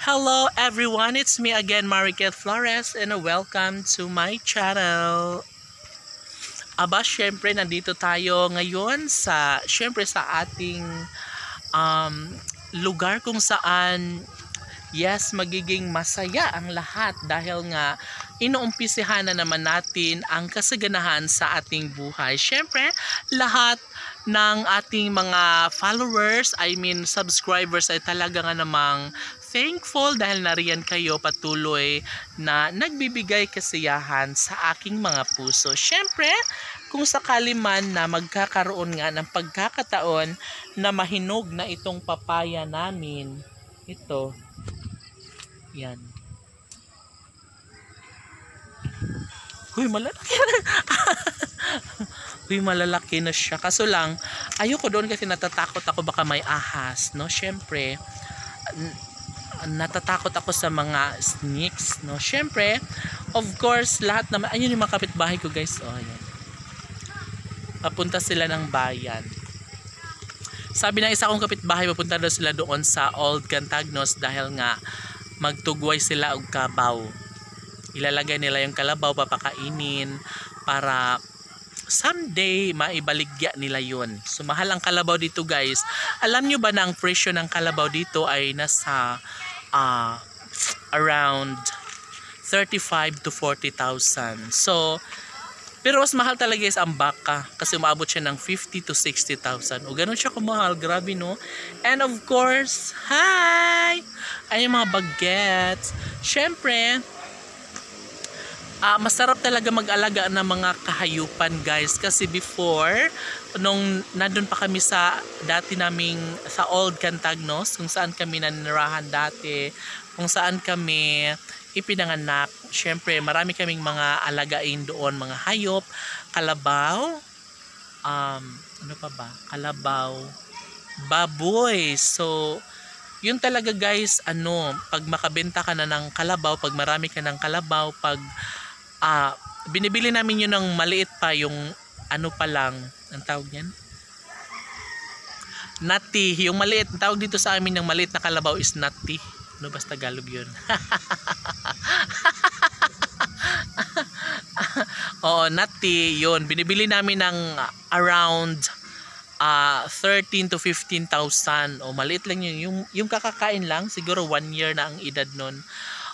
Hello everyone, it's me again, Mariket Flores, and welcome to my channel. Aba, syempre, nandito tayo ngayon sa, syempre, sa ating um, lugar kung saan, yes, magiging masaya ang lahat dahil nga, inuumpisihan na naman natin ang kasaganahan sa ating buhay. Syempre, lahat ng ating mga followers, I mean subscribers ay talaga nga namang thankful dahil nariyan kayo patuloy na nagbibigay kasiyahan sa aking mga puso. Syempre, kung sakali man na magkakaroon nga ng pagkakataon na mahinog na itong papaya namin, ito, yan. Huy, malalaki na. Huy, malalaki na siya. Kaso lang, ayoko doon kasi natatakot ako baka may ahas, no? Syempre, natatakot ako sa mga snakes no? Syempre of course lahat naman ayun yung mga kapitbahay ko guys. Oh ayan. Papunta sila ng bayan. Sabi ng isa kong kapitbahay papunta daw sila doon sa Old Cantagnos dahil nga magtugway sila og kabaw. Ilalagay nila yung kalabaw papakainin para someday maibaligya nila yun. So mahal ang kalabaw dito guys. Alam nyo ba na ang presyo ng kalabaw dito ay nasa uh, around 35 to 40,000. So, pero mas mahal talaga is ang baka kasi umabot siya ng 50 to 60,000. O ganun siya kumahal. Grabe no? And of course, hi! Ay mga bagets. Siyempre, uh, masarap talaga mag-alaga ng mga kahayupan guys. Kasi before nung nandun pa kami sa dati naming sa Old Cantagnos kung saan kami nanirahan dati kung saan kami ipinanganak syempre marami kaming mga alagain doon mga hayop kalabaw um, ano pa ba? Kalabaw. Baboy. So yun talaga guys ano pag makabenta ka na ng kalabaw pag marami ka ng kalabaw pag ah, binibili namin yun ng maliit pa yung ano pa lang ang tawag niyan? Nati yung maliit ang tawag dito sa amin ng maliit na kalabaw is nati ano basta Tagalog yun. Oo nati yun. Binibili namin ng around uh, 13 to 15,000 o maliit lang yun. Yung, yung kakakain lang siguro 1 year na ang edad nun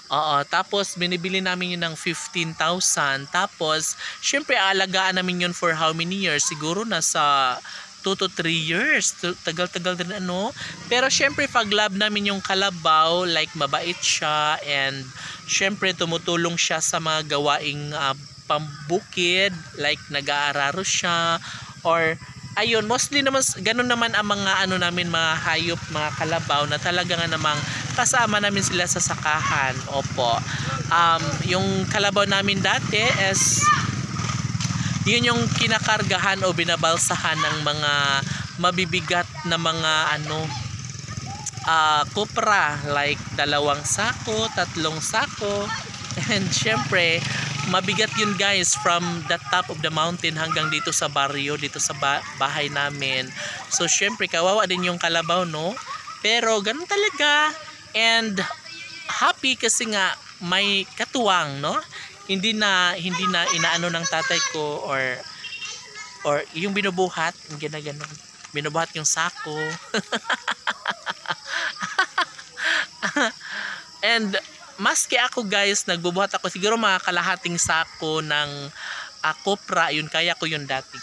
Oo, tapos binibili namin yun ng 15,000. Tapos, syempre aalagaan namin yun for how many years? Siguro nasa 2 to 3 years. Tagal-tagal din ano. Pero syempre pag love namin yung kalabaw, like mabait siya and syempre tumutulong siya sa mga gawaing uh, pambukid, like nag-aararo siya or ayun, mostly naman ganun naman ang mga ano namin mga hayop, mga kalabaw na talaga nga namang kasama namin sila sa sakahan. Opo. Um, yung kalabaw namin dati is yun yung kinakargahan o binabalsahan ng mga mabibigat na mga ano uh, kupra like dalawang sako, tatlong sako and syempre mabigat yun guys from the top of the mountain hanggang dito sa baryo dito sa bahay namin. So syempre kawawa din yung kalabaw no? Pero ganun talaga. And happy kasi nga may katuwang no? Hindi na hindi na inaano ng tatay ko or or yung binubuhat ginaganon. Binubuhat yung sako. And maski ako guys nagbubuhat ako siguro mga kalahating sako ng uh, kopra yun kaya ko yun dati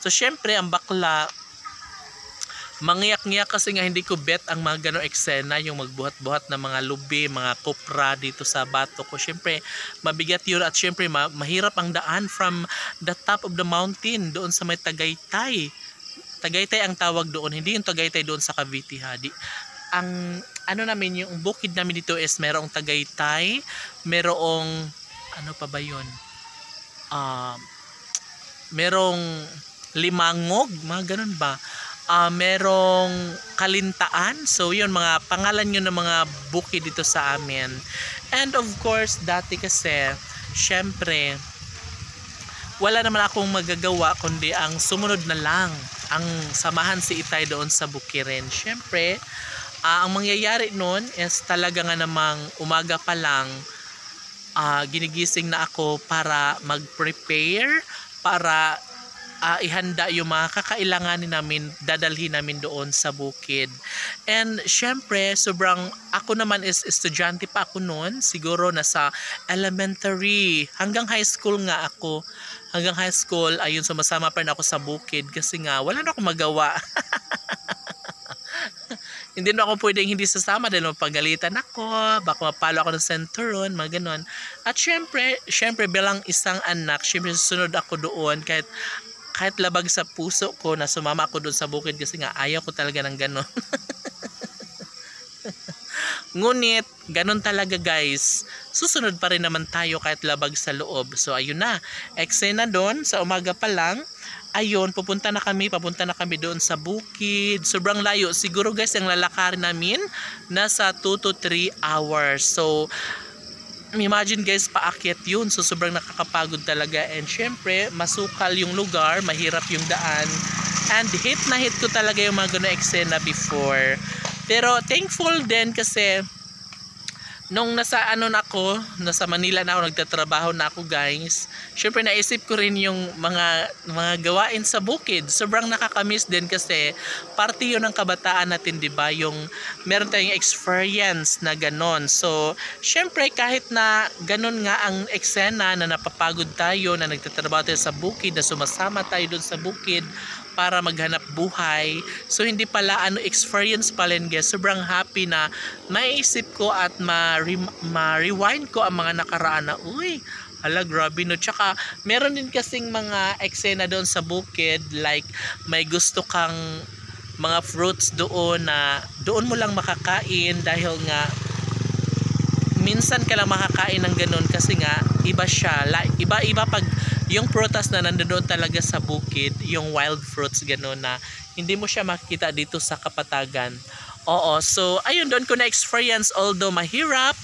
so syempre ang bakla mangyak-ngyak kasi nga hindi ko bet ang mga ganong eksena yung magbuhat-buhat ng mga lubi, mga kopra dito sa bato ko. Syempre, mabigat yun at syempre ma mahirap ang daan from the top of the mountain doon sa may Tagaytay. Tagaytay ang tawag doon, hindi yung Tagaytay doon sa Cavite ha. Di, ang ano namin yung bukid namin dito is merong Tagaytay, merong ano pa ba yun? Uh, merong limangog, mga ganun ba? uh, merong kalintaan. So yun mga pangalan yun ng mga bukid dito sa amin. And of course dati kasi syempre wala naman akong magagawa kundi ang sumunod na lang ang samahan si Itay doon sa bukirin. Syempre Ah, ang mangyayari noon is talaga nga namang umaga pa lang ah, ginigising na ako para mag-prepare para ah, ihanda yung mga kakailanganin namin dadalhin namin doon sa bukid. And syempre sobrang ako naman is estudyante pa ako noon siguro nasa elementary hanggang high school nga ako. Hanggang high school ayun sumasama pa rin ako sa bukid kasi nga wala na akong magawa hindi na ako pwedeng hindi sasama dahil mapagalitan ako, baka mapalo ako ng centuron, mga ganon. At syempre, syempre bilang isang anak, syempre susunod ako doon kahit kahit labag sa puso ko na sumama ako doon sa bukid kasi nga ayaw ko talaga ng ganon. Ngunit, ganun talaga guys. Susunod pa rin naman tayo kahit labag sa loob. So ayun na, eksena doon sa umaga pa lang ayun, pupunta na kami, papunta na kami doon sa bukid. Sobrang layo. Siguro guys, ang lalakarin namin, nasa 2 to 3 hours. So, imagine guys, paakyat yun. So, sobrang nakakapagod talaga. And syempre, masukal yung lugar, mahirap yung daan. And hit na hit ko talaga yung mga gano'ng eksena before. Pero thankful din kasi nung nasa ano na ako, nasa Manila na ako nagtatrabaho na ako guys. Syempre naisip ko rin yung mga mga gawain sa bukid. Sobrang nakakamiss din kasi parte 'yon ng kabataan natin, 'di ba? Yung meron tayong experience na ganon. So, syempre kahit na ganon nga ang eksena na napapagod tayo na nagtatrabaho tayo sa bukid, na sumasama tayo doon sa bukid, para maghanap buhay. So hindi pala ano experience pala guys. Sobrang happy na maisip ko at ma-rewind ko ang mga nakaraan na uy, hala grabe no. Tsaka meron din kasing mga eksena doon sa bukid like may gusto kang mga fruits doon na doon mo lang makakain dahil nga minsan ka lang makakain ng ganun kasi nga iba siya like, iba iba pag yung prutas na nandoon talaga sa bukid, yung wild fruits gano'n na hindi mo siya makikita dito sa kapatagan. Oo, so ayun doon ko na experience although mahirap,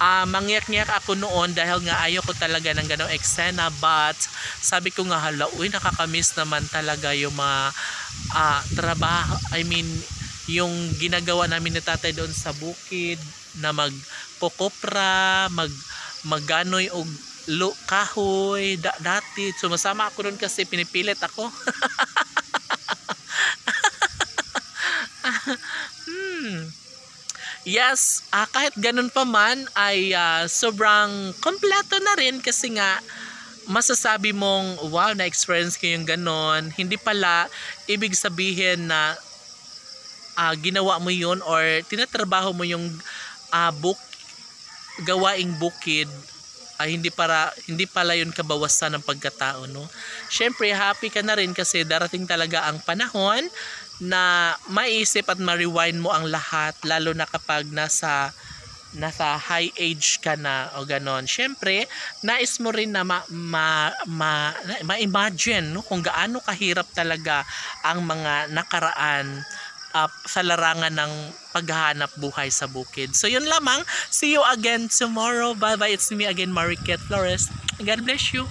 uh, mangyak-ngyak ako noon dahil nga ayaw ko talaga ng ganong eksena but sabi ko nga hala, uy nakakamiss naman talaga yung mga uh, trabaho, I mean yung ginagawa namin ni tatay doon sa bukid na magpokopra, mag maganoy og lo, kahoy da, dati. Sumasama ako doon kasi pinipilit ako. Hmm. yes uh, kahit ganun pa man ay uh, sobrang kompleto na rin kasi nga masasabi mong wow na experience ko yung ganon. Hindi pala ibig sabihin na uh, ginawa mo yun or tinatrabaho mo yung uh, book gawaing bukid ay hindi para hindi pala yun kabawasan ng pagkatao no. Syempre happy ka na rin kasi darating talaga ang panahon na maisip at ma-rewind mo ang lahat lalo na kapag nasa nasa high age ka na o ganon. Syempre, nais mo rin na ma, ma, ma, ma-imagine no, kung gaano kahirap talaga ang mga nakaraan uh, sa larangan ng paghahanap buhay sa bukid. So yun lamang. See you again tomorrow. Bye bye. It's me again, Mariket Flores. God bless you.